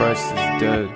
Christ is dead.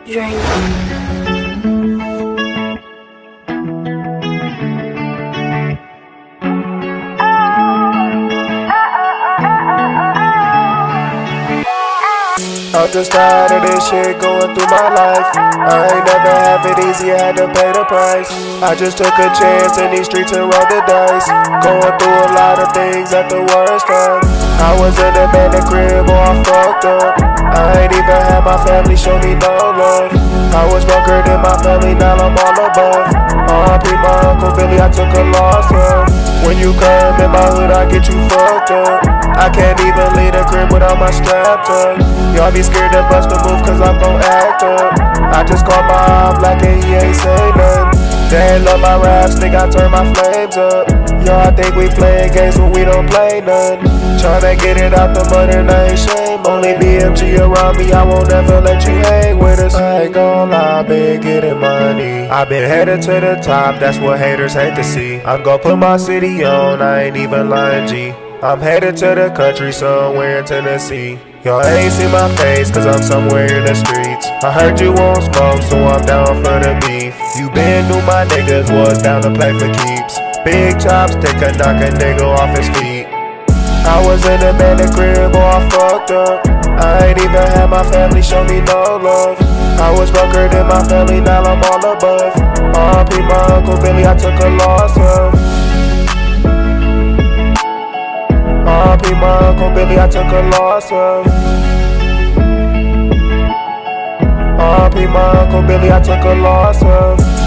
I'm just tired of this shit going through my life. I ain't never have it easy, I had to pay the price. I just took a chance in these streets and rolled the dice. Going through a lot of things at the worst time. I was in the man crib, or I fucked up. I ain't even had my family show me no love. I was broker than my family, now I'm all above. RP my Uncle Billy, I took a loss of. When you come in my hood, I get you fucked up. I can't even leave the crib without my strap up. Y'all be scared to bust a move cause I'm gon' act up. I just called my eye black and he ain't say nothing. They love my raps, think I turn my flames up. Yo, I think we playing games when we don't play none. Tryna get it out the mud and I ain't shame. Only BMG around me, I won't ever let you hang with us. I ain't gon' lie, been getting money. i been headed to the top, that's what haters hate to see. I'm gon' put my city on, I ain't even lying, G. I'm headed to the country somewhere in Tennessee. Y'all ain't see my face cause I'm somewhere in the streets. I heard you won't smoke, so I'm down for the beef. You been knew my niggas was down to play for keeps. Big chops, take a knock a nigga off his feet. I was in a man crib, or I fucked up. I ain't even had my family show me no love. I was broker than my family, now I'm all above. RP my Uncle Billy, I took a loss of. RP my Uncle Billy, I took a loss of. RP my Uncle Billy, I took a loss of.